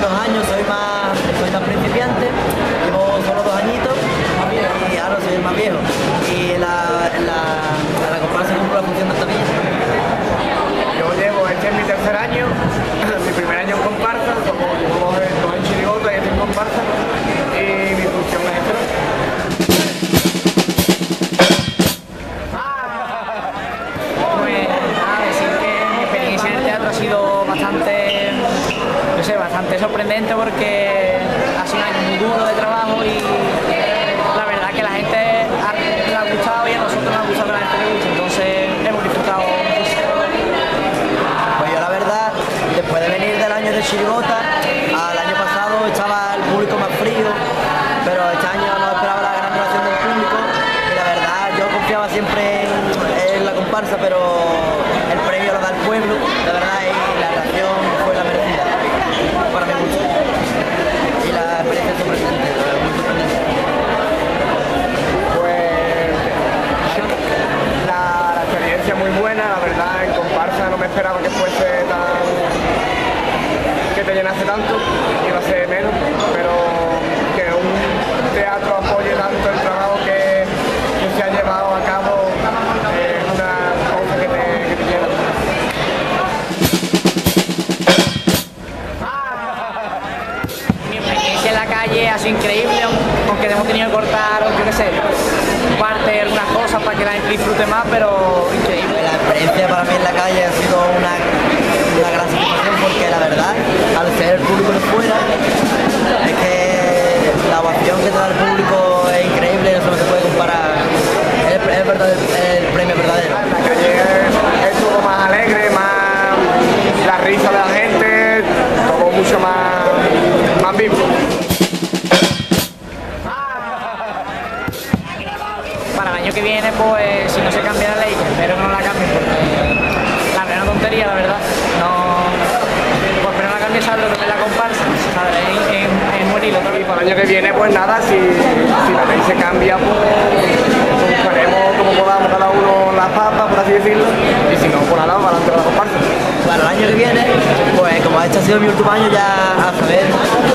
很多年都没买。Sorprendente porque ha sido un año muy duro de trabajo y la verdad que la gente le ha gustado y a nosotros nos ha gustado la gente entonces hemos disfrutado muchísimo. Pues yo la verdad, después de venir del año de Chirigota, al año pasado estaba el público más frío, pero este año no esperaba la gran reacción del público y la verdad yo confiaba siempre en la comparsa, pero el premio lo da el pueblo, la verdad, y la reacción fue la merecida para mi gusto. Y la experiencia es sorprendente, la verdad, muy sorprendente. Pues la, la experiencia muy buena, la verdad, en comparsa no me esperaba que fuese tan. que te llenase tanto, iba a ser menos, pero que un teatro apoye tanto el trabajo que, que se ha llevado a cabo es una cosa que te, que te llena. Mi experiencia en la calle ha sido increíble, aunque hemos tenido que cortar, yo qué sé, parte, algunas cosas para que la gente disfrute más, pero increíble. La mucho más, más vivo. Para el año que viene, pues si no se cambia la ley, espero que no la cambien porque la verdad tontería, la verdad. No, pues pero no la cambie, ¿sabes lo que es la comparsa? En, en, en. Y para el año que viene, pues nada, si, si la ley se cambia, pues buscaremos como podamos cada uno las papas, por así decirlo, y si no, pues nada, para adelante la comparsa. Para el año que viene, pues como este ha sido mi último año, ya a saber